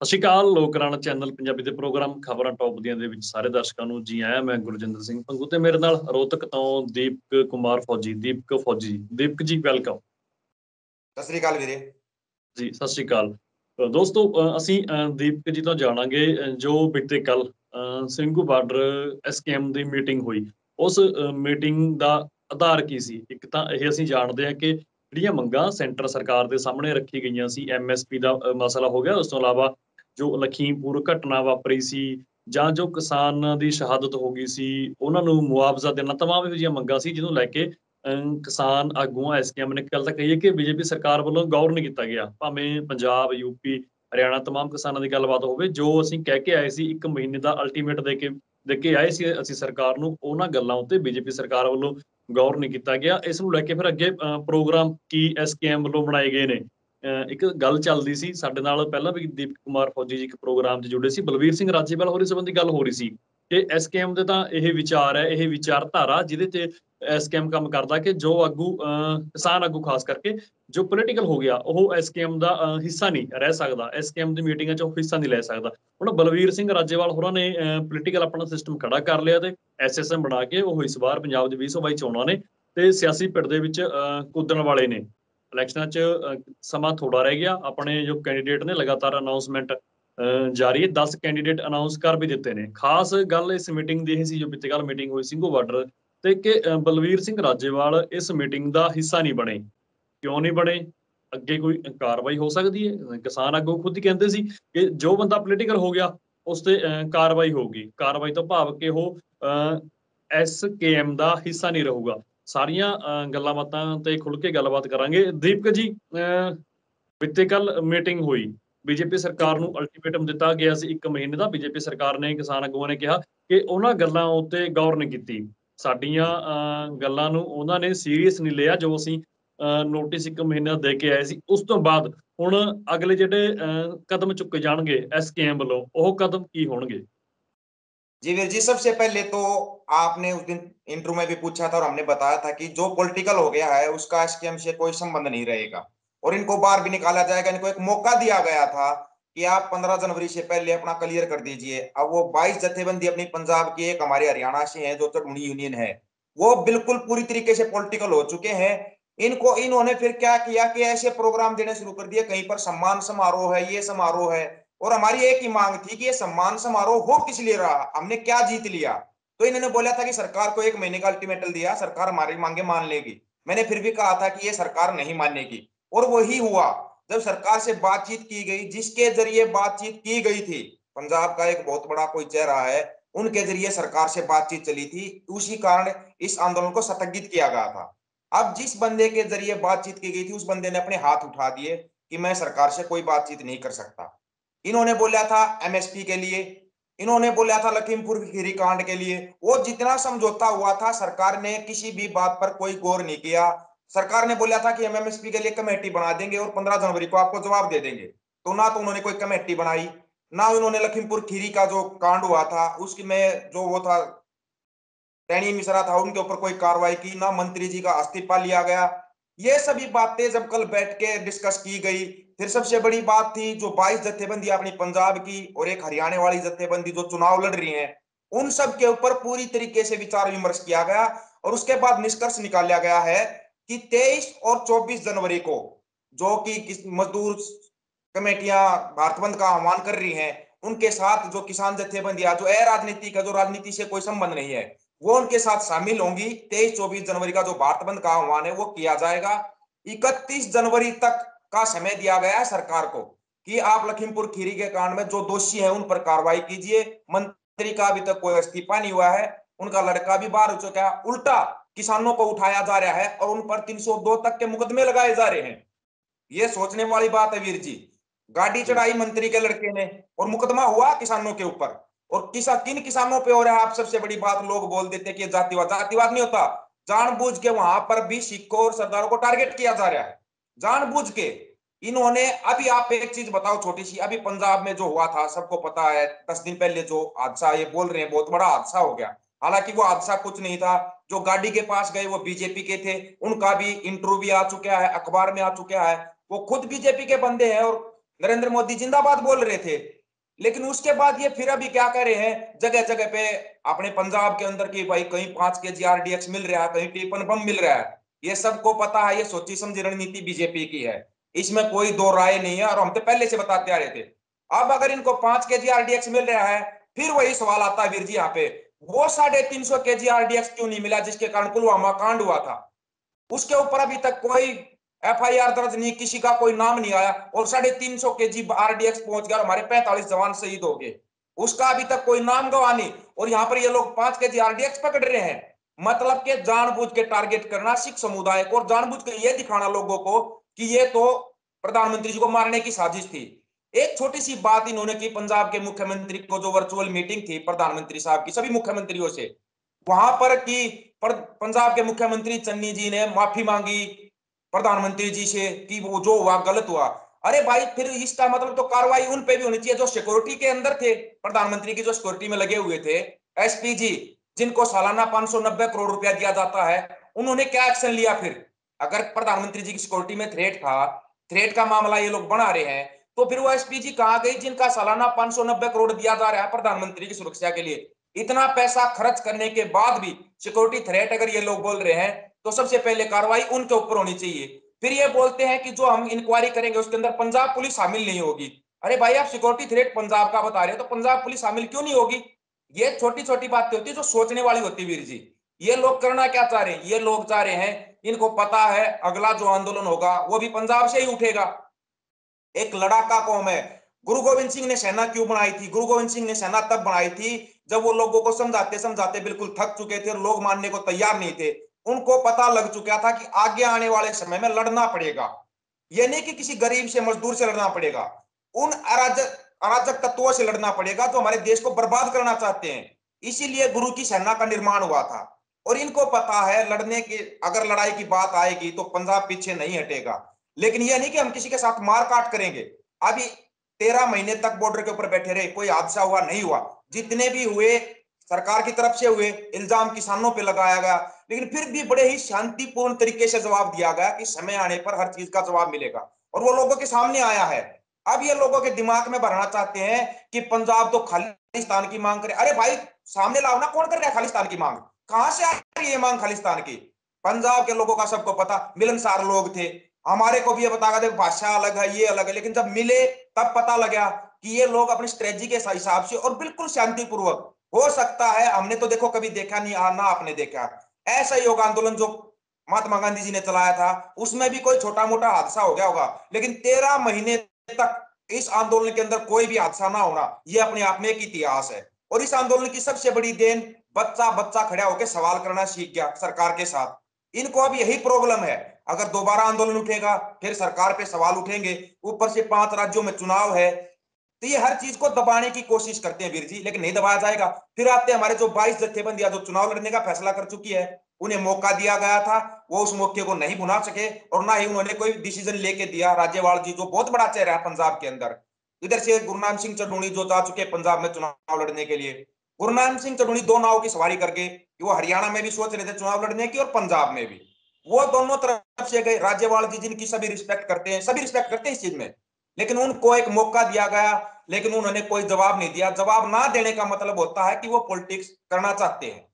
ਸਤਿ ਸ਼੍ਰੀ ਅਕਾਲ ਲੋਕਰਾਣਾ ਚੈਨਲ ਪੰਜਾਬੀ ਦੇ ਪ੍ਰੋਗਰਾਮ ਖਬਰਾਂ ਟੌਪ ਦੀਆਂ ਦੇ ਵਿੱਚ ਸਾਰੇ ਦਰਸ਼ਕਾਂ ਨੂੰ ਜੀ ਆਇਆਂ ਮੈਂ ਗੁਰਜਿੰਦਰ ਸਿੰਘ ਪੰਗੂ ਤੇ ਮੇਰੇ ਨਾਲ ਰੋਤਕ ਤੋਂ ਦੀਪਕ ਕੁਮਾਰ ਫੌਜੀ। ਦੀਪਕ ਫੌਜੀ ਦੀਪਕ ਜੀ ਵੈਲਕਮ ਸਤਿ ਸ੍ਰੀ ਅਕਾਲ ਵੀਰੇ। ਜੀ ਸਤਿ ਸ਼੍ਰੀ ਅਕਾਲ। ਦੋਸਤੋ ਅਸੀਂ ਦੀਪਕ ਜੀ ਤੋਂ ਜਾਣਾਂਗੇ ਜੋ ਬੀਤੇ ਕੱਲ ਸਿੰਘੂ ਬਾਰਡਰ ਐਸਕੇਐਮ ਦੀ ਮੀਟਿੰਗ ਹੋਈ। ਉਸ ਮੀਟਿੰਗ ਦਾ ਆਧਾਰ ਕੀ ਸੀ? ਇੱਕ ਤਾਂ ਇਹ ਅਸੀਂ ਜਾਣਦੇ ਹਾਂ ਕਿ ਜਿਹੜੀਆਂ ਮੰਗਾਂ ਸੈਂਟਰ ਸਰਕਾਰ ਦੇ ਸਾਹਮਣੇ ਰੱਖੀ ਗਈਆਂ ਸੀ ਐਮਐਸਪੀ ਦਾ ਮਸਲਾ ਹੋ ਗਿਆ। ਉਸ ਤੋਂ ਇਲਾਵਾ ਜੋ ਲਖੀਮਪੁਰ ਘਟਨਾ ਵਾਪਰੀ ਸੀ ਜਾਂ ਜੋ ਕਿਸਾਨਾਂ ਦੀ ਸ਼ਹਾਦਤ ਹੋ ਗਈ ਸੀ ਉਹਨਾਂ ਨੂੰ ਮੁਆਵਜ਼ਾ ਦੇਣਾ ਤਮਾਮ ਇਹੋ ਜਿਹੀਆਂ ਮੰਗਾਂ ਸੀ ਜਿਹਨੂੰ ਲੈ ਕੇ ਅਮ ਕਿਸਾਨ ਆਗੂਆਂ ਐਸਕੇਐਮ ਨੇ ਇੱਕ ਗੱਲ ਤਾਂ ਕਹੀ ਹੈ ਕਿ ਬੀਜੇਪੀ ਸਰਕਾਰ ਵੱਲੋਂ ਗੌਰ ਨਹੀਂ ਕੀਤਾ ਗਿਆ। ਭਾਵੇਂ ਪੰਜਾਬ ਯੂਪੀ ਹਰਿਆਣਾ ਤਮਾਮ ਕਿਸਾਨਾਂ ਦੀ ਗੱਲਬਾਤ ਹੋਵੇ ਜੋ ਅਸੀਂ ਕਹਿ ਕੇ ਆਏ ਸੀ ਇੱਕ ਮਹੀਨੇ ਦਾ ਅਲਟੀਮੇਟ ਦੇ ਕੇ ਦੇ ਕੇ ਆਏ ਸੀ ਅਸੀਂ ਸਰਕਾਰ ਨੂੰ ਉਹਨਾਂ ਗੱਲਾਂ ਉੱਤੇ ਬੀਜੇਪੀ ਸਰਕਾਰ ਵੱਲੋਂ ਗੌਰ ਨਹੀਂ ਕੀਤਾ ਗਿਆ। ਇਸ ਨੂੰ ਲੈ ਕੇ ਫਿਰ ਅੱਗੇ ਅ, ਪ੍ਰੋਗਰਾਮ ਕੀ ਐਸਕੇਐਮ ਵੱਲੋਂ ਬਣਾਏ ਗਏ ਨੇ? ਇੱਕ ਗੱਲ ਚੱਲਦੀ ਸੀ ਸਾਡੇ ਨਾਲ ਪਹਿਲਾਂ ਵੀ ਦੀਪ ਕੁਮਾਰ ਫੌਜੀ ਜੀ ਇੱਕ ਪ੍ਰੋਗਰਾਮ 'ਚ ਜੁੜੇ ਸੀ ਬਲਵੀਰ ਸਿੰਘ ਰਾਜੇਵਾਲ ਹੋਰੀ ਸੰਬੰਧੀ ਗੱਲ ਹੋ ਰਹੀ ਸੀ ਕਿ ਐਸਕੇਐਮ ਦੇ ਤਾਂ ਇਹ ਵਿਚਾਰ ਹੈ ਇਹ ਵਿਚਾਰਧਾਰਾ ਜਿਹਦੇ ਤੇ ਐਸਕੇਐਮ ਕੰਮ ਕਰਦਾ ਕਿ ਜੋ ਆਗੂ ਕਿਸਾਨ ਆਗੂ ਖਾਸ ਕਰਕੇ ਜੋ ਪੋਲੀਟੀਕਲ ਹੋ ਗਿਆ ਉਹ ਐਸਕੇਐਮ ਦਾ ਹਿੱਸਾ ਨਹੀਂ ਰਹਿ ਸਕਦਾ ਐਸਕੇਐਮ ਦੀ ਮੀਟਿੰਗਾਂ 'ਚ ਉਹ ਹਿੱਸਾ ਨਹੀਂ ਲੈ ਸਕਦਾ। ਹੁਣ ਬਲਵੀਰ ਸਿੰਘ ਰਾਜੇਵਾਲ ਹੋਰਾਂ ਨੇ ਪੋਲੀਟੀਕਲ ਆਪਣਾ ਸਿਸਟਮ ਖੜਾ ਕਰ ਲਿਆ ਤੇ ਐਸਐਸਐਮ ਬਣਾ ਕੇ ਉਹ ਇਸ ਵਾਰ ਪੰਜਾਬ ਦੇ 2022 ਚੋਣਾਂ ਨੇ ਤੇ ਸਿਆਸੀ ਪਿੜ ਦੇ ਵਿੱਚ ਅਹ, ਕੁੱਦਣ ਵਾਲੇ ਨੇ। ਇਲੈਕਸ਼ਨਾਂ 'ਚ ਸਮਾਂ ਥੋੜਾ ਰਹਿ ਗਿਆ। ਆਪਣੇ ਜੋ ਕੈਂਡੀਡੇਟ ਨੇ ਲਗਾਤਾਰ ਅਨਾਉਂਸਮੈਂਟ ਜਾਰੀ ਹੈ 10 ਕੈਂਡੀਡੇਟ ਅਨਾਉਂਸ ਕਰ ਵੀ ਦਿੱਤੇ ਨੇ। ਖਾਸ ਗੱਲ ਇਸ ਮੀਟਿੰਗ ਦੀ ਇਹ ਸੀ ਜੋ ਪਿਛਲੇ ਕੱਲ ਮੀਟਿੰਗ ਹੋਈ ਸਿੰਘੂ ਬਾਰਡਰ ਤੇ ਕਿ ਅ, ਬਲਵੀਰ ਸਿੰਘ ਰਾਜੇਵਾਲ ਇਸ ਮੀਟਿੰਗ ਦਾ ਹਿੱਸਾ ਨਹੀਂ ਬਣੇ। ਕਿਉਂ ਨਹੀਂ ਬਣੇ? ਅੱਗੇ ਕੋਈ ਕਾਰਵਾਈ ਹੋ ਸਕਦੀ ਹੈ? ਕਿਸਾਨ ਆਗੂ ਖੁਦ ਹੀ ਕਹਿੰਦੇ ਸੀ ਕਿ ਜੋ ਬੰਦਾ ਪੋਲੀਟੀਕਲ ਹੋ ਗਿਆ ਉਸ ਤੇ ਕਾਰਵਾਈ ਹੋਊਗੀ। ਕਾਰਵਾਈ ਤੋਂ ਭਾਵ ਕਿ ਉਹ ਐਸਕੇਐਮ ਦਾ ਹਿੱਸਾ ਨਹੀਂ ਰਹੂਗਾ। ਸਾਰੀਆਂ ਅ, ਗੱਲਾਂ ਬਾਤਾਂ ਤੇ ਖੁੱਲ ਕੇ ਗੱਲਬਾਤ ਕਰਾਂਗੇ। ਦੀਪਕ ਜੀ ਅ, ਬੀਤੇ ਕੱਲ ਮੀਟਿੰਗ ਹੋਈ। ਬੀਜੇਪੀ ਸਰਕਾਰ ਨੂੰ ਅਲਟੀਮੇਟਮ ਦਿੱਤਾ ਗਿਆ ਸੀ ਇੱਕ ਮਹੀਨੇ ਦਾ। ਬੀਜੇਪੀ ਸਰਕਾਰ ਨੇ ਕਿਸਾਨ ਆਗੂਆਂ ਨੇ ਕਿਹਾ ਕਿ ਉਹਨਾਂ ਗੱਲਾਂ ਉੱਤੇ ਗੌਰ ਨਹੀਂ ਕੀਤੀ। ਸਾਡੀਆਂ ਅਹ, ਗੱਲਾਂ ਨੂੰ ਉਹਨਾਂ ਨੇ ਸੀਰੀਅਸ ਨਹੀਂ ਲਿਆ। ਜੋ ਅਸੀਂ ਨੋਟਿਸ ਇੱਕ ਮਹੀਨਾ ਦੇ ਕੇ ਆਏ ਸੀ ਉਸ ਤੋਂ ਬਾਅਦ ਹੁਣ ਅਗਲੇ ਜਿਹੜੇ ਅਹ, ਕਦਮ ਚੁੱਕੇ ਜਾਣਗੇ ਐਸਕੇਐਮ ਵੱਲੋਂ ਉਹ ਕਦਮ ਕੀ ਹੋਣਗੇ? जी वीर जी, सबसे पहले तो आपने उस दिन इंटरव्यू में भी पूछा था और हमने बताया था कि जो पॉलिटिकल हो गया है, उसका एसकेएम से कोई संबंध नहीं रहेगा। और इनको बाहर भी निकाला जाएगा, इनको एक मौका दिया गया था कि आप 15 जनवरी से पहले अपना क्लियर कर दीजिए। अब वो 22 जथेबंदी अपनी पंजाब की एक हमारे हरियाणा से है, जो चटमुड़ी यूनियन है, वो बिल्कुल पूरी तरीके से पॉलिटिकल हो चुके हैं। इनको, इन्होंने फिर क्या किया कि ऐसे प्रोग्राम देने शुरू कर दिए, कहीं पर सम्मान समारोह है, ये समारोह है और हमारी एक ही मांग थी कि ये सम्मान समारोह हो किस लिए रहा? हमने क्या जीत लिया? तो इन्होंने बोला था कि सरकार को एक महीने का अल्टीमेटम दिया, सरकार हमारी मांगे मान लेगी। मैंने फिर भी कहा था कि ये सरकार नहीं मानेगी। और वही हुआ, जब सरकार से बातचीत की गई, जिसके ज़रिए बातचीत की गई थी, पंजाब का एक बहुत बड़ा कोई चेहरा है, उनके ज़रिए सरकार से बातचीत चली थी, उसी कारण इस आंदोलन को स्थगित किया गया था। अब जिस बंदे के ज़रिए बातचीत की गई थी, उस बंदे ने अपने हाथ उठा दिए कि मैं सरकार से कोई बातचीत नहीं कर सकता। इन्होंने बोला था एमएसपी के लिए, इन्होंने बोला था लखीमपुर खीरी कांड के लिए। वो जितना समझौता हुआ था, सरकार ने किसी भी बात पर कोई गौर नहीं किया। सरकार ने बोला था कि हम एमएसपी के लिए कमेटी बना देंगे और पंद्रह जनवरी को आपको जवाब दे देंगे। तो ना तो उन्होंने कोई कमेटी बनाई, ना उन्होंने लखीमपुर खीरी का जो कांड हुआ था, उसकी में जो वो था टैनी मिश्रा था, उनके ऊपर कोई कार्रवाई की, ना मंत्री जी का इस्तीफा लिया गया। ये सभी बातें जब कल बैठ के डिस्कस की गई फिर सबसे बड़ी बात थी जो 22 जत्थेबंदी अपनी पंजाब की और एक हरियाणा वाली जत्थेबंदी जो चुनाव लड़ रही हैं, उन सब के ऊपर पूरी तरीके से विचार विमर्श किया गया और उसके बाद निष्कर्ष निकाला गया है कि 23 और 24 जनवरी को जो कि मजदूर कमेटियाँ भारत बंद का आह्वान कर रही हैं, उनके साथ जो किसान जत्थेबंदियाँ जो अराजनीतिक है जो राजनीति से कोई संबंध नहीं है, वो उनके साथ शामिल होंगी। तेईस, चौबीस जनवरी का जो भारत बंद का आह्वान है, वो किया जाएगा। इकतीस जनवरी तक का समय दिया गया है सरकार को कि आप लखीमपुर खीरी के कांड में जो दोषी है उन पर कार्रवाई कीजिए। मंत्री का अभी तक कोई इस्तीफा नहीं हुआ है। उनका लड़का भी बाहर हो चुका है। उल्टा किसानों को उठाया जा रहा है और उन पर 302 तक के मुकदमे लगाए जा रहे हैं। ये सोचने वाली बात है वीर जी। गाड़ी चढ़ाई मंत्री के लड़के ने और मुकदमा हुआ किसानों के ऊपर। और किसा, किन किसानों पे हो रहा है? आप सबसे बड़ी बात लोग बोल देते कि जातिवाद। जातिवाद नहीं होता। जानबूझ के वहाँ पर भी सिखों और सरदारों को टारगेट किया जा रहा है। जानबूझ के इन्होंने, अभी आप एक चीज़ बताओ छोटी सी, अभी पंजाब में जो हुआ था, सबको पता है, दस दिन पहले जो हादसा, ये बोल रहे हैं, बहुत बड़ा हादसा हो गया। हालाँकि वो हादसा कुछ नहीं था, जो गाड़ी के पास गए वो बीजेपी के थे, उनका भी इंटरव्यू भी आ चुका है, अखबार में आ चुका है। वो खुद बीजेपी के बंदे हैं और नरेंद्र मोदी जिंदाबाद बोल रहे थे। लेकिन उसके बाद ये फिर अभी क्या कह रहे हैं जगह जगह पे अपने पंजाब के अंदर की भाई कहीं पाँच के जी आरडीएक्स मिल रहा है, कहीं टिपन बम मिल रहा है। ये सबको पता है, ये सोची समझी रणनीति बीजेपी की है। इसमें कोई दो राय नहीं है और हम तो पहले से बताते आ रहे थे। अब अगर इनको पाँच के जी आरडीएक्स मिल रहा है, फिर वही सवाल आता है वीर जी यहाँ पे, वो साढ़े तीन सौ के जी आरडीएक्स क्यों नहीं मिला, जिसके कारण पुलवामा कांड हुआ था? उसके ऊपर अभी तक कोई एफआईआर दर्ज नहीं, किसी का कोई नाम नहीं आया, और साढ़े तीन सौ के जी आरडीएक्स पहुँच गया हमारे पैंतालीस जवान शहीद हो गए। उसका अभी तक कोई नाम गवा नहीं, और यहाँ पर ये लोग पाँच के जी आरडीएक्स पकड़ रहे हैं। मतलब के जानबूझ के टारगेट करना सिख समुदाय को और जानबूझ के ये दिखाना लोगों को कि ये तो प्रधानमंत्री जी को मारने की साजिश थी। एक छोटी सी बात इन्होंने की पंजाब के मुख्यमंत्री को, जो वर्चुअल मीटिंग थी प्रधानमंत्री साहब की, सभी मुख्यमंत्रियों से। वहाँ पर की पंजाब के मुख्यमंत्री चन्नी जी ने माफ़ी मांगी प्रधानमंत्री जी से कि वो जो हुआ, गलत हुआ। अरे भाई, फिर इसका मतलब तो कार्रवाई उन पे भी होनी चाहिए जो सिक्योरिटी के अंदर थे, प्रधानमंत्री की जो सिक्योरिटी में लगे हुए थे। एसपीजी जिनको सालाना 590 करोड़ रुपया दिया जाता है, उन्होंने क्या एक्शन लिया फिर? अगर प्रधानमंत्री जी की सिक्योरिटी में थ्रेट था थ्रेट का मामला ये लोग बना रहे हैं तो फिर वो एसपीजी कहा गई जिनका सालाना 590 करोड़ दिया जा रहा है प्रधानमंत्री की सुरक्षा के लिए? इतना पैसा खर्च करने के बाद भी सिक्योरिटी थ्रेट अगर ये लोग बोल रहे हैं तो सबसे पहले कार्रवाई उनके ऊपर होनी चाहिए। फिर ये बोलते हैं कि जो हम इंक्वायरी करेंगे, उसके अंदर पंजाब पुलिस शामिल नहीं होगी। अरे भाई, आप सिक्योरिटी थ्रेट पंजाब का बता रहे हो तो पंजाब पुलिस शामिल क्यों नहीं होगी? ये छोटी छोटी बातें होती है जो सोचने वाली होती वीर जी। ये लोग करना क्या चाह रहे हैं? ये लोग चाह रहे हैं, इनको पता है अगला जो आंदोलन होगा, वो भी पंजाब से ही उठेगा। एक लड़ाका कौम है। गुरु गोविंद सिंह ने सेना क्यों बनाई थी? गुरु गोविंद सिंह ने सेना तब बनाई थी जब वो लोगों को समझाते समझाते बिल्कुल थक चुके थे और लोग मानने को तैयार नहीं थे। उनको पता लग चुका था कि आगे आने वाले समय में लड़ना पड़ेगा। यह नहीं कि किसी गरीब से मजदूर से लड़ना पड़ेगा। उन अराजक अराजक तत्वों से लड़ना पड़ेगा जो हमारे देश को बर्बाद करना चाहते हैं। इसीलिए गुरु की सेना का निर्माण हुआ था। और इनको पता है, लड़ने की, अगर लड़ाई की बात आएगी तो पंजाब पीछे नहीं हटेगा। लेकिन यह नहीं कि हम किसी के साथ मार काट करेंगे। अभी तेरह महीने तक बॉर्डर के ऊपर बैठे रहे, कोई हादसा हुआ, नहीं हुआ। जितने भी हुए, सरकार की तरफ़ से हुए, इल्ज़ाम किसानों पे लगाया गया। लेकिन फिर भी बड़े ही शांतिपूर्ण तरीके से जवाब दिया गया कि समय आने पर हर चीज़ का जवाब मिलेगा। और वो लोगों के सामने आया है। अब ये लोगों के दिमाग में भरना चाहते हैं कि पंजाब तो खालिस्तान की मांग करे। अरे भाई, सामने लाओ ना, कौन कर रहा है खालिस्तान की मांग? कहाँ से आ रही है ये मांग खालिस्तान की? पंजाब के लोगों का सबको पता, मिलनसार लोग थे। हमारे को भी ये बता भाषा अलग है, ये अलग है। लेकिन जब मिले, तब पता लगा कि ये लोग अपनी स्ट्रेटजी के हिसाब से और बिल्कुल शांतिपूर्वक, हो सकता है, हमने तो देखो कभी देखा नहीं ना आपने देखा। ऐसा योग आंदोलन जो महात्मा गांधी जी ने चलाया था, उसमें भी कोई छोटा मोटा हादसा हो गया होगा। लेकिन तेरह महीने तक इस आंदोलन के अंदर कोई भी हादसा ना होना यह अपने आप में एक इतिहास है। और इस आंदोलन की सबसे बड़ी देन बच्चा बच्चा खड़ा होकर सवाल करना सीख गया सरकार के साथ। इनको अब यही प्रॉब्लम है। अगर दोबारा आंदोलन उठेगा, फिर सरकार पे सवाल उठेंगे। ऊपर से पाँच राज्यों में चुनाव है। तो ये हर चीज़ को दबाने की कोशिश करते हैं वीर जी, लेकिन नहीं दबाया जाएगा। फिर आते हमारे जो बाईस जत्थेबंदिया जो चुनाव लड़ने का फैसला कर चुकी है, उन्हें मौका दिया गया था, वो उस मौके को नहीं भुना सके, और ना ही उन्होंने कोई डिसीज़न लेके दिया। राज्यवाल जी जो बहुत बड़ा चेहरा है पंजाब के अंदर। इधर से गुरु गुरुनाम सिंह चढ़ूनी जो जा चुके पंजाब में चुनाव लड़ने के लिए। गुरुनाम सिंह चढ़ूनी दो नाव की सवारी करके वो हरियाणा में भी सोच रहे थे चुनाव लड़ने की और पंजाब में भी। वो दोनों तरफ़ से गए। राज्यपाल जी जिनकी सभी रिस्पेक्ट करते हैं, सभी रिस्पेक्ट करते हैं इस चीज़ में। लेकिन उनको एक मौका दिया गया, लेकिन उन्होंने कोई जवाब नहीं दिया। जवाब ना देने का मतलब होता है कि वो पॉलिटिक्स करना चाहते हैं।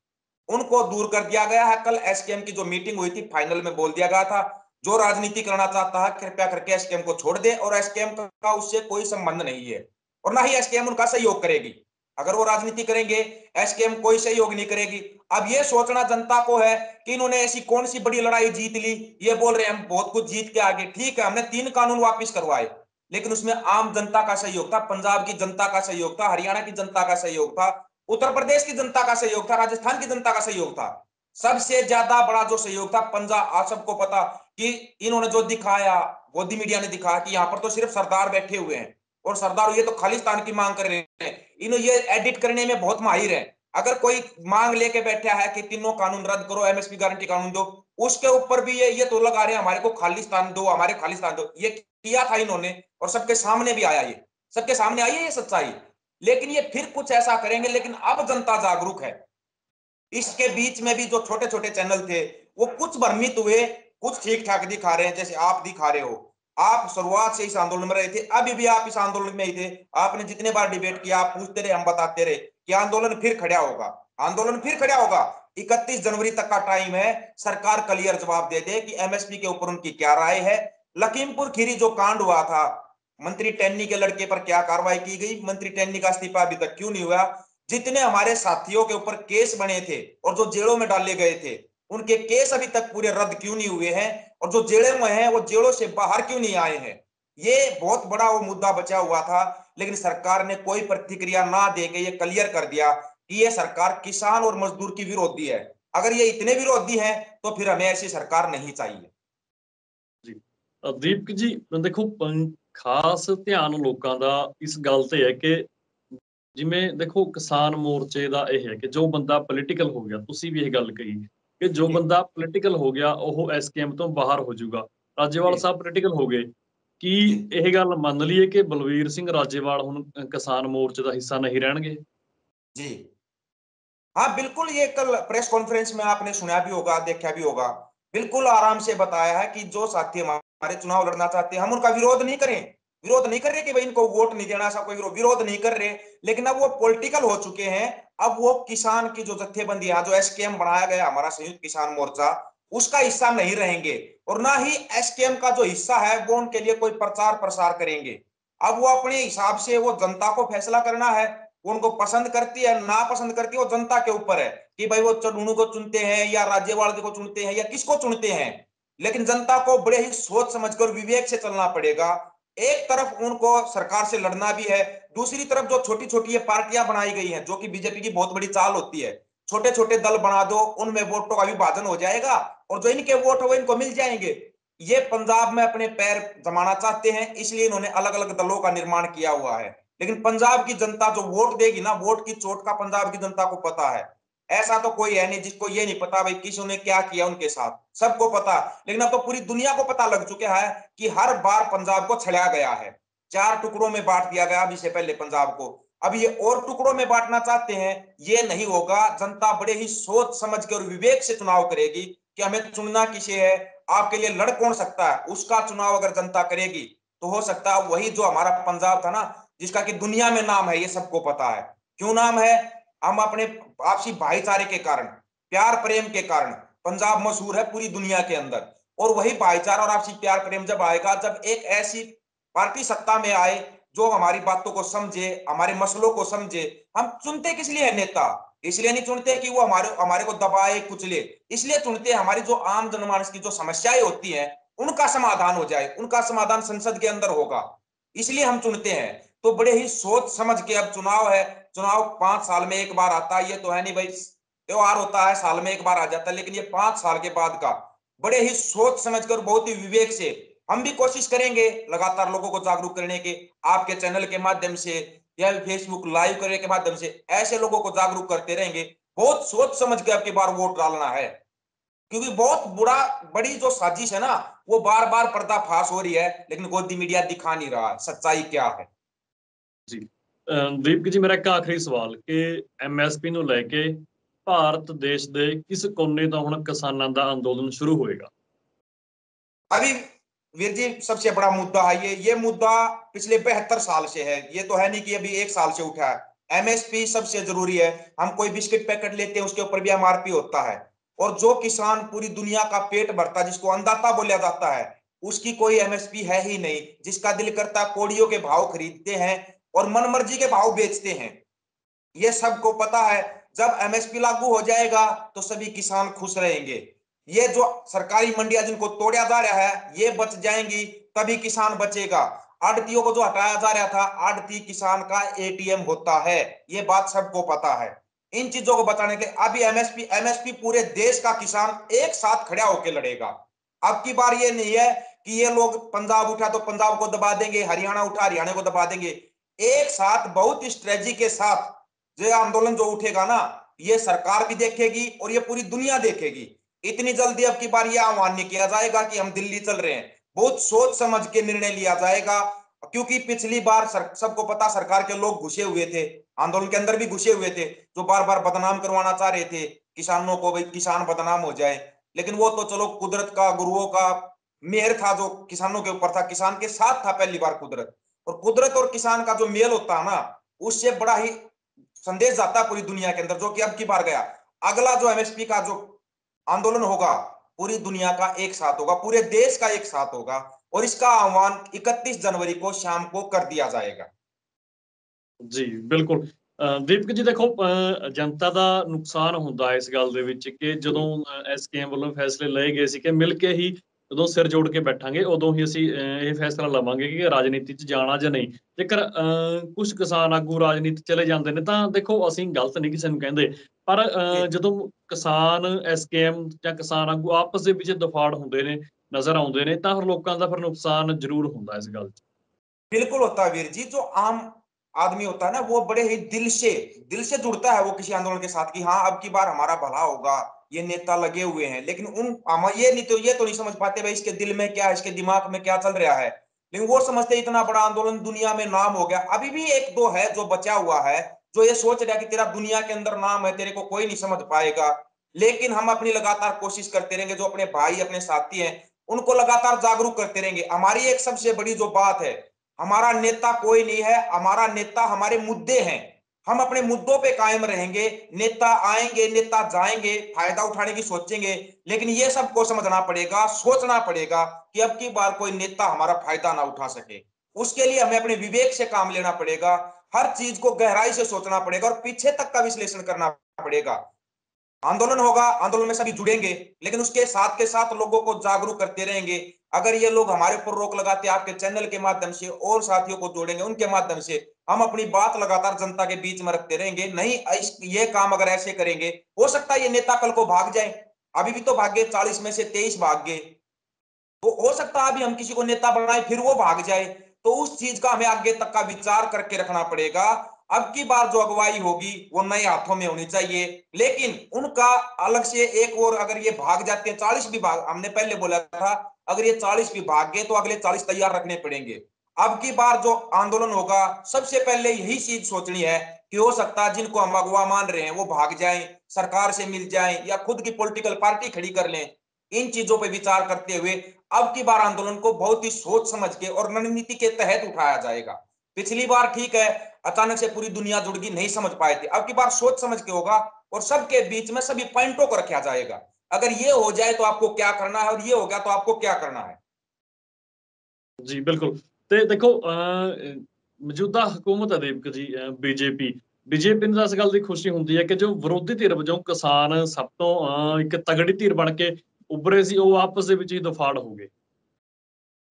उनको दूर कर दिया गया है। कल एसकेएम की जो मीटिंग हुई थी, फाइनल में बोल दिया गया था, जो राजनीति करना चाहता है, कृपया करके एसकेएम को छोड़ दे और एसकेएम का उससे कोई संबंध नहीं है और ना ही एसकेएम उनका सहयोग करेगी। अगर वो राजनीति करेंगे एसकेएम कोई सहयोग नहीं करेगी। अब ये सोचना जनता को है कि इन्होंने ऐसी कौन सी बड़ी लड़ाई जीत ली। ये बोल रहे हैं, हम बहुत कुछ जीत के आगे। ठीक है, हमने तीन कानून वापिस करवाए। लेकिन उसमें आम जनता का सहयोग था, पंजाब की जनता का सहयोग था, हरियाणा की जनता का सहयोग था, उत्तर प्रदेश की जनता का सहयोग था, राजस्थान की जनता का सहयोग था। सबसे ज़्यादा बड़ा जो सहयोग था पंजाब आप सबको पता कि इन्होंने जो दिखाया, मोदी मीडिया ने दिखाया कि यहाँ पर तो सिर्फ़ सरदार बैठे हुए हैं, और सरदार ये तो खालिस्तान की मांग कर रहे हैं। इन्होंने ये एडिट करने में बहुत माहिर है। अगर कोई मांग लेके बैठा है कि तीनों कानून रद्द करो एमएसपी गारंटी कानून दो, उसके ऊपर भी ये ये तो लगा रहे हैं, हमारे को खालिस्तान दो, हमारे खालिस्तान दो। ये किया था इन्होंने और सबके सामने भी आया ये। सबके सामने आई है ये सच्चाई? लेकिन ये फिर कुछ ऐसा करेंगे, लेकिन अब जनता जागरूक है। इसके बीच में भी जो छोटे छोटे चैनल थे, वो कुछ भ्रमित हुए, कुछ ठीक ठाक दिखा रहे हैं, जैसे आप दिखा रहे हो। आप शुरुआत से इस आंदोलन में रहे थे, अभी भी आप इस आंदोलन में ही थे। आपने जितने बार डिबेट किया, आप पूछते रहे, हम बताते रहे। कि आंदोलन फिर खड़ा होगा। आंदोलन फिर खड़ा होगा। 31 जनवरी तक का टाइम है। सरकार क्लियर जवाब दे दे कि एमएसपी के ऊपर उनकी क्या राय है। लखीमपुर खीरी जो कांड हुआ था, मंत्री टेन्नी के लड़के पर क्या कार्रवाई की गई? मंत्री टेन्नी का इस्तीफा अभी तक क्यों नहीं हुआ? जितने हमारे साथियों के ऊपर केस बने थे और जो जेलों में डाले गए थे, उनके केस अभी तक पूरे रद्द क्यों नहीं हुए हैं? और जो जेलों में हैं, वो जेलों से बाहर क्यों नहीं आए हैं? ये बहुत बड़ा वो मुद्दा बचा हुआ था लेकिन सरकार ने कोई प्रतिक्रिया ना दे के ये क्लियर कर दिया कि ये सरकार किसान और मजदूर की विरोधी है अगर ये इतने विरोधी हैं तो फिर हमें ऐसी सरकार नहीं चाहिए जी दीपक जी देखो ਖਾਸ ਧਿਆਨ ਲੋਕਾਂ ਦਾ ਇਸ ਗੱਲ ਤੇ ਹੈ ਕਿ ਜਿਵੇਂ ਦੇਖੋ ਕਿਸਾਨ ਮੋਰਚੇ ਦਾ ਇਹ ਹੈ ਕਿ ਜੋ ਬੰਦਾ ਪੋਲੀਟੀਕਲ ਹੋ ਗਿਆ ਤੁਸੀਂ ਵੀ ਇਹ ਗੱਲ ਕਹੀ ਕਿ ਜੋ ਬੰਦਾ ਪੋਲੀਟੀਕਲ ਹੋ ਗਿਆ ਉਹ ਐਸਕੇਐਮ ਤੋਂ ਬਾਹਰ ਹੋ ਜਾਊਗਾ ਰਾਜੇਵਾਲ ਸਾਹਿਬ ਪੋਲੀਟੀਕਲ ਹੋ ਗਏ ਕੀ ਇਹ ਗੱਲ ਮੰਨ ਲਈਏ ਕਿ ਬਲਵੀਰ ਸਿੰਘ ਰਾਜੇਵਾਲ ਹੁਣ ਕਿਸਾਨ ਮੋਰਚੇ ਦਾ ਹਿੱਸਾ ਨਹੀਂ ਰਹਿਣਗੇ जी हाँ बिल्कुल ये कल प्रेस कॉन्फ्रेंस में आपने सुना भी होगा देखा भी होगा बिल्कुल आराम से बताया है कि जो साथी हमारे चुनाव लड़ना चाहते हैं हम उनका विरोध नहीं करें विरोध नहीं कर रहे कि भाई इनको वोट नहीं देना ऐसा कोई विरोध नहीं कर रहे लेकिन अब वो पॉलिटिकल हो चुके हैं अब वो किसान की जो जत्थेबंदी है जो एसकेएम बनाया गया हमारा संयुक्त किसान मोर्चा उसका हिस्सा नहीं रहेंगे और ना ही एसकेएम का जो हिस्सा है, वो उनके लिए कोई प्रचार प्रसार करेंगे। अब वो अपने हिसाब से वो जनता को फैसला करना है, वो उनको पसंद करती है, ना पसंद करती है वो जनता के ऊपर है कि भाई वो चढ़ूणू को चुनते हैं या राज्यवाल को चुनते हैं या किसको चुनते हैं। लेकिन जनता को बड़े ही सोच समझकर विवेक से चलना पड़ेगा। एक तरफ़ उनको सरकार से लड़ना भी है, दूसरी तरफ़ जो छोटी छोटी ये पार्टियाँ बनाई गई हैं, जो कि बीजेपी की बहुत बड़ी चाल होती है छोटे छोटे दल बना दो, उनमें वोटों का विभाजन हो जाएगा। और जो इनके वोट हो इनको मिल जाएँगे। ये पंजाब में अपने पैर जमाना चाहते हैं, इसलिए इन्होंने अलग अलग दलों का निर्माण किया हुआ है। लेकिन पंजाब की जनता जो वोट देगी ना, वोट की चोट का पंजाब की जनता को पता है। ऐसा तो कोई है नहीं जिसको ये नहीं पता भाई किसी ने क्या किया उनके साथ। सबको पता। लेकिन अब तो पूरी दुनिया को पता लग चुका है कि हर बार पंजाब को छड़ा गया है। चार टुकड़ों में बांट दिया गया अभी से पहले पंजाब को। अब ये और टुकड़ों में बांटना चाहते हैं, ये नहीं होगा। जनता बड़े ही सोच समझ के और विवेक से चुनाव करेगी। कि हमें चुनना किसे है? आपके लिए लड़ कौन सकता है? उसका चुनाव अगर जनता करेगी तो हो सकता है वही जो हमारा पंजाब था ना, जिसका कि दुनिया में नाम है, ये सबको पता है। क्यों नाम है? हम अपने आपसी भाईचारे के कारण, प्यार प्रेम के कारण, पंजाब मशहूर है पूरी दुनिया के अंदर। और वही भाईचारा और आपसी प्यार प्रेम जब आएगा, जब एक ऐसी पार्टी सत्ता में आए, जो हमारी बातों को समझे, हमारे मसलों को समझे, हम चुनते किस लिए है नेता? इसलिए नहीं चुनते कि वो हमारे हमारे को दबाए, कुचले। इसलिए चुनते हैं हमारी जो आम जनमानस की जो समस्याएँ होती हैं, उनका समाधान हो जाए, उनका समाधान संसद के अंदर होगा। इसलिए हम चुनते हैं। तो बड़े ही सोच समझ के अब चुनाव है। चुनाव पाँच साल में एक बार आता है, ये तो है नहीं भाई। त्योहार होता है, साल में एक बार आ जाता है, लेकिन ये पाँच साल के बाद का। बड़े ही सोच समझ कर, बहुत ही विवेक से हम भी कोशिश करेंगे लगातार लोगों को जागरूक करने के, आपके चैनल के माध्यम से। या फेसबुक लाइव करने के माध्यम से ऐसे लोगों को जागरूक करते रहेंगे बहुत सोच समझ के आपकी बार वोट डालना है क्योंकि बहुत बुरा बड़ी जो साजिश है ना वो बार बार पर्दाफाश हो रही है लेकिन गोदी मीडिया दिखा नहीं रहा सच्चाई क्या है ਜੀ ਦੀਪਕ ਜੀ ਮੇਰਾ ਇੱਕ ਆਖਰੀ ਸਵਾਲ ਕਿ ਐਮਐਸਪੀ ਨੂੰ ਲੈ ਕੇ ਭਾਰਤ ਦੇਸ਼ ਦੇ ਕਿਸ ਕੋਨੇ ਤੋਂ ਹੁਣ ਕਿਸਾਨਾਂ ਦਾ ਅੰਦੋਲਨ ਸ਼ੁਰੂ ਹੋਏਗਾ अभी वीर जी, सबसे बड़ा मुद्दा है ये। ये मुद्दा पिछले बेहतर साल से है। ये तो है नहीं कि अभी एक साल से उठा है। एमएसपी सबसे ज़रूरी है। हम कोई बिस्किट पैकेट लेते हैं, उसके ऊपर भी एमआरपी होता है। और जो किसान पूरी दुनिया का पेट भरता जिसको अन्नदाता बोला जाता है, उसकी कोई एमएसपी है ही नहीं, जिसका दिल करता कोड़ियों के भाव खरीदते हैं और मन मर्ज़ी के भाव बेचते हैं। ये सबको पता है। जब एमएसपी लागू हो जाएगा तो सभी किसान खुश रहेंगे। ये जो सरकारी मंडिया जिनको तोड़ा जा रहा है, ये बच जाएँगी, तभी किसान बचेगा। आड़तियों को जो हटाया जा रहा था आड़ती किसान का एटीएम होता है। ये बात सबको पता है। इन चीज़ों को बचाने के अभी एमएसपी एमएसपी पूरे देश का किसान एक साथ खड़ा होकर लड़ेगा। अब की बार ये नहीं है कि ये लोग पंजाब उठा तो पंजाब को दबा देंगे, हरियाणा उठा, हरियाणा को दबा देंगे। एक साथ बहुत स्ट्रेटजी के साथ जो आंदोलन जो उठेगा ना, ये सरकार भी देखेगी और ये पूरी दुनिया देखेगी। इतनी जल्दी अब की बार यह आह्वान नहीं किया जाएगा कि हम दिल्ली चल रहे हैं। बहुत सोच समझ के निर्णय लिया जाएगा, क्योंकि पिछली बार सबको पता सरकार के लोग घुसे हुए थे, आंदोलन के अंदर भी घुसे हुए थे, जो बार बार बदनाम करवाना चाह रहे थे, किसानों को भाई किसान बदनाम हो जाए। लेकिन वो तो चलो कुदरत का, गुरुओं का मेहर था जो किसानों के ऊपर था, किसान के साथ था पहली बार कुदरत। और कुदरत और किसान का जो मेल होता है ना, उससे बड़ा ही संदेश जाता पूरी दुनिया के अंदर, जो कि अब की बार गया। अगला जो एमएसपी का जो आंदोलन होगा पूरी दुनिया का एक साथ होगा पूरे देश का एक साथ होगा और इसका आह्वान 31 जनवरी को शाम को कर दिया जाएगा ਜੀ ਬਿਲਕੁਲ ਅਹ ਦੀਪਕ ਜੀ ਦੇਖੋ ਅਹ ਜਨਤਾ ਦਾ ਨੁਕਸਾਨ ਹੁੰਦਾ ਹੈ ਇਸ ਗੱਲ ਦੇ ਵਿੱਚ ਕਿ ਜਦੋਂ ਐਸਕੇਐਮ ਵੱਲੋਂ ਫੈਸਲੇ ਲਏ ਗਏ ਸੀ ਕਿ ਮਿਲ ਕੇ ਹੀ ਜਦੋਂ ਸਿਰ ਜੋੜ ਕੇ ਬੈਠਾਂਗੇ ਉਦੋਂ ਹੀ ਅਸੀਂ ਅਹ ਇਹ ਫੈਸਲਾ ਲਵਾਂਗੇ ਕਿ ਰਾਜਨੀਤੀ 'ਚ ਜਾਣਾ ਜਾਂ ਨਹੀਂ ਜੇਕਰ ਕੁਝ ਕਿਸਾਨ ਆਗੂ ਰਾਜਨੀਤੀ ਚਲੇ ਜਾਂਦੇ ਨੇ ਤਾਂ ਦੇਖੋ ਅਸੀਂ ਗਲਤ ਨਹੀਂ ਕਿਸੇ ਨੂੰ ਕਹਿੰਦੇ ਪਰ ਅਹ ਜਦੋਂ ਕਿਸਾਨ ਐਸਕੇਐਮ ਜਾਂ ਕਿਸਾਨ ਆਗੂ ਆਪਸ ਦੇ ਵਿੱਚ ਦਫਾੜ ਹੁੰਦੇ ਨੇ ਨਜ਼ਰ ਆਉਂਦੇ ਨੇ ਤਾਂ ਫਿਰ ਲੋਕਾਂ ਦਾ ਫਿਰ ਨੁਕਸਾਨ ਜ਼ਰੂਰ ਹੁੰਦਾ ਇਸ ਗੱਲ 'ਚ बिल्कुल होता है वीर जी जो आम आदमी होता है ना वो बड़े ही दिल से दिल से जुड़ता है वो किसी आंदोलन के साथ कि हाँ अब की बार हमारा भला होगा ये नेता लगे हुए हैं। लेकिन उन हम ये नहीं तो ये तो नहीं समझ पाते भाई इसके दिल में क्या, इसके दिमाग में क्या चल रहा है। लेकिन वो समझते इतना बड़ा आंदोलन दुनिया में नाम हो गया। अभी भी एक दो है जो बचा हुआ है, जो ये सोच रहा है कि तेरा दुनिया के अंदर नाम है, तेरे को कोई नहीं समझ पाएगा। लेकिन हम अपनी लगातार कोशिश करते रहेंगे, जो अपने भाई, अपने साथी हैं, उनको लगातार जागरूक करते रहेंगे। हमारी एक सबसे बड़ी जो बात है, हमारा नेता कोई नहीं है, हमारा नेता हमारे मुद्दे हैं। हम अपने मुद्दों पे कायम रहेंगे, नेता आएँगे, नेता जाएँगे, फ़ायदा उठाने की सोचेंगे, लेकिन ये सबको समझना पड़ेगा, सोचना पड़ेगा कि अब की बार कोई नेता हमारा फ़ायदा ना उठा सके। उसके लिए हमें अपने विवेक से काम लेना पड़ेगा, हर चीज़ को गहराई से सोचना पड़ेगा और पीछे तक का विश्लेषण करना पड़ेगा। आंदोलन होगा, आंदोलन में सभी जुड़ेंगे, लेकिन उसके साथ के साथ लोगों को जागरूक करते रहेंगे अगर ये लोग हमारे ऊपर रोक लगाते आपके चैनल के माध्यम से और साथियों को जोड़ेंगे, उनके माध्यम से हम अपनी बात लगातार जनता के बीच में रखते रहेंगे। नहीं ये काम अगर ऐसे करेंगे, हो सकता है ये नेता कल को भाग जाए। अभी भी तो भागे, चालीस में से तेईस भाग। गए तो हो सकता है अभी हम किसी को नेता बनाए, फिर वो भाग जाए। तो उस चीज़ का हमें आगे तक का विचार करके रखना पड़ेगा। अब की बार जो अगुवाई होगी, वो नए हाथों में होनी चाहिए। लेकिन उनका अलग से एक और अगर ये भाग जाते हैं, चालीस भी भाग हमने पहले बोला था, अगर ये चालीस भी भाग गए तो अगले चालीस तैयार रखने पड़ेंगे। अब की बार जो आंदोलन होगा, सबसे पहले यही चीज़ सोचनी है कि हो सकता है जिनको हम अगुवा मान रहे हैं, वो भाग जाए, सरकार से मिल जाए, या खुद की पोलिटिकल पार्टी खड़ी कर लें। इन चीज़ों पर विचार करते हुए अब की बार आंदोलन को बहुत ही सोच समझ के और रणनीति के तहत उठाया जाएगा। पिछली बार ठीक है अचानक से पूरी दुनिया जुड़ गई नहीं समझ पाए थे अब की बार सोच समझ के होगा और सबके बीच में सभी पॉइंटों को रखा जाएगा अगर ये हो जाए तो आपको क्या करना है और ये हो गया तो आपको क्या करना है ਜੀ ਬਿਲਕੁਲ ਤੇ ਦੇਖੋ ਮੌਜੂਦਾ ਹਕੂਮਤ ਹੈ ਦੀਪਕ ਜੀ ਬੀਜੇਪੀ ਬੀਜੇਪੀ ਨੂੰ ਇਸ ਗੱਲ ਦੀ ਖੁਸ਼ੀ ਹੁੰਦੀ ਹੈ ਕਿ ਜੋ ਵਿਰੋਧੀ ਧਿਰ ਵਜੋਂ ਕਿਸਾਨ ਸਭ ਤੋਂ ਇੱਕ ਤਗੜੀ ਧਿਰ ਬਣ ਕੇ ਉੱਭਰੇ ਸੀ ਉਹ ਆਪਸ ਦੇ ਵਿੱਚ ਹੀ ਦਫਾੜ ਹੋ ਗਏ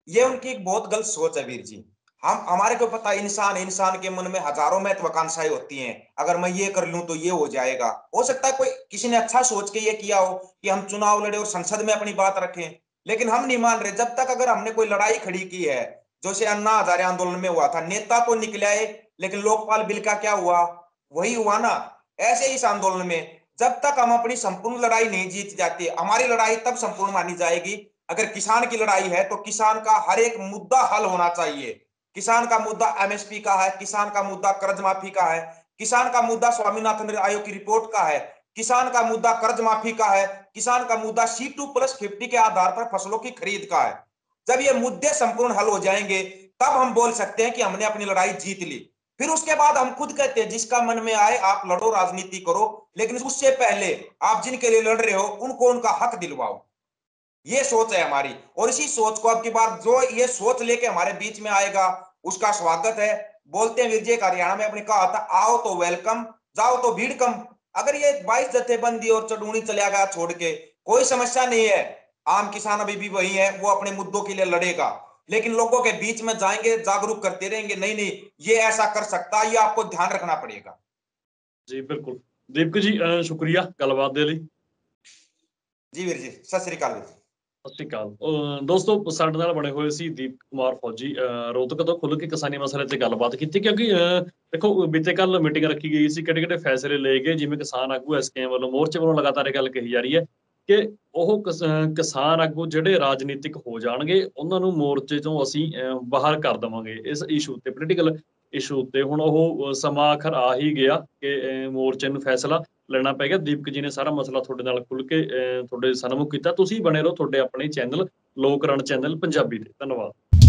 ये उनकी एक बहुत गलत सोच है वीर जी हम, हमारे को पता इंसान इंसान के मन में हज़ारों महत्वाकांक्षाएँ होती हैं। अगर मैं ये कर लूँ तो ये हो जाएगा। हो सकता है कोई किसी ने अच्छा सोच के ये किया हो कि हम चुनाव लड़े और संसद में अपनी बात रखें, लेकिन हम नहीं मान रहे। जब तक अगर हमने कोई लड़ाई खड़ी की है जैसे अन्ना हजारे आंदोलन में हुआ था, नेता तो निकले आए, लेकिन लोकपाल बिल का क्या हुआ? वही हुआ ना। ऐसे इस आंदोलन में जब तक हम अपनी संपूर्ण लड़ाई नहीं जीत जाते, हमारी लड़ाई तब संपूर्ण मानी जाएगी। अगर किसान की लड़ाई है तो किसान का हर एक मुद्दा हल होना चाहिए। किसान का मुद्दा एमएसपी का है, किसान का मुद्दा कर्ज माफ़ी का है, किसान का मुद्दा स्वामीनाथन आयोग की रिपोर्ट का है, किसान का मुद्दा कर्ज माफ़ी का है, किसान का मुद्दा सी टू प्लस फिफ्टी के आधार पर फ़सलों की खरीद का है। जब ये मुद्दे संपूर्ण हल हो जाएँगे, तब हम बोल सकते हैं कि हमने अपनी लड़ाई जीत ली। फिर उसके बाद हम खुद कहते हैं, जिसका मन में आए, आप लड़ो, राजनीति करो, लेकिन उससे पहले आप जिनके लिए लड़ रहे हो, उनको उनका हक दिलवाओ। ये सोच है हमारी, और इसी सोच को अब की बार जो ये सोच लेके हमारे बीच में आएगा उसका स्वागत है। बोलते हैं विजय हरियाणा में अपने कहा था आओ तो वेलकम जाओ तो भीड़ कम। अगर ये बाईस जथेबंदी और चढ़ूनी चलिया गया छोड़ के कोई समस्या नहीं है। आम किसान अभी भी वही है वो अपने मुद्दों के लिए लड़ेगा। लेकिन लोगों के बीच में जाएँगे जागरूक करते रहेंगे नहीं नहीं ये ऐसा कर सकता ये आपको ध्यान रखना पड़ेगा। जी बिल्कुल। दीपक जी शुक्रिया गलबात जी वीर जी सत श्रीकाल जी। ਸਤਿ ਸ਼੍ਰੀ ਅਕਾਲ। ਦੋਸਤੋ, ਸਾਡੇ ਨਾਲ ਬਣੇ ਹੋਏ ਸੀ ਦੀਪ ਕੁਮਾਰ ਫੌਜੀ। ਰੋਹਤਕ ਤੋਂ ਖੁੱਲ ਕੇ ਕਿਸਾਨੀ ਮਸਲੇ ਤੇ ਗੱਲਬਾਤ ਕੀਤੀ, ਕਿਉਂਕਿ ਦੇਖੋ, ਬੀਤੇ ਕੱਲ ਮੀਟਿੰਗ ਰੱਖੀ ਗਈ ਸੀ ਕਿਹੜੇ ਕਿਹੜੇ ਫੈਸਲੇ ਲਏ ਗਏ, ਜਿਵੇਂ ਕਿਸਾਨ ਆਗੂ ਐਸਕੇਐਮ ਵੱਲੋਂ, ਮੋਰਚੇ ਵੱਲੋਂ ਲਗਾਤਾਰ ਇਹ ਗੱਲ ਕਹੀ ਜਾ ਰਹੀ ਹੈ ਕਿ ਉਹ ਕਿਸਾਨ ਆਗੂ ਜਿਹੜੇ ਰਾਜਨੀਤਿਕ ਹੋ ਜਾਣਗੇ, ਉਹਨਾਂ ਨੂੰ ਮੋਰਚੇ ਤੋਂ ਅਸੀਂ ਬਾਹਰ ਕਰ ਦਵਾਂਗੇ, ਇਸ ਇਸ਼ੂ ਤੇ ਪੋਲੀਟੀਕਲ ਇਸ਼ੂ ਉੱਤੇ ਹੁਣ ਉਹ ਸਮਾਂ ਆਖਰ ਆ ਹੀ ਗਿਆ ਕਿ ਮੋਰਚੇ ਨੂੰ ਫੈਸਲਾ ਲੈਣਾ ਪੈ ਗਿਆ। ਦੀਪਕ ਜੀ ਨੇ ਸਾਰਾ ਮਸਲਾ ਤੁਹਾਡੇ ਨਾਲ ਖੁੱਲ ਕੇ ਤੁਹਾਡੇ ਸਾਹਮਣੇ ਕੀਤਾ। ਤੁਸੀਂ ਬਣੇ ਰਹੋ ਤੁਹਾਡੇ ਆਪਣੇ ਚੈਨਲ, ਲੋਕ ਰਣ ਚੈਨਲ ਪੰਜਾਬੀ ਤੇ ਧੰਨਵਾਦ।